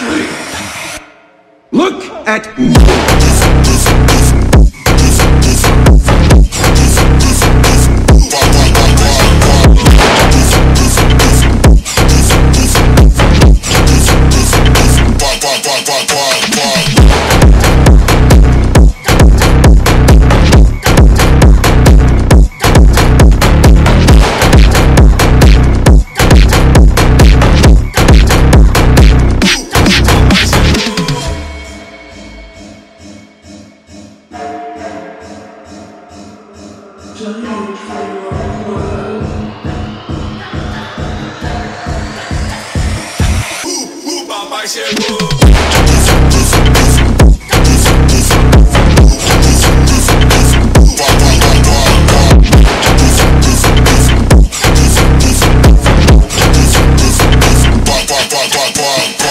Exactly! Look at... me. bye, bye, bye. Bye. bang.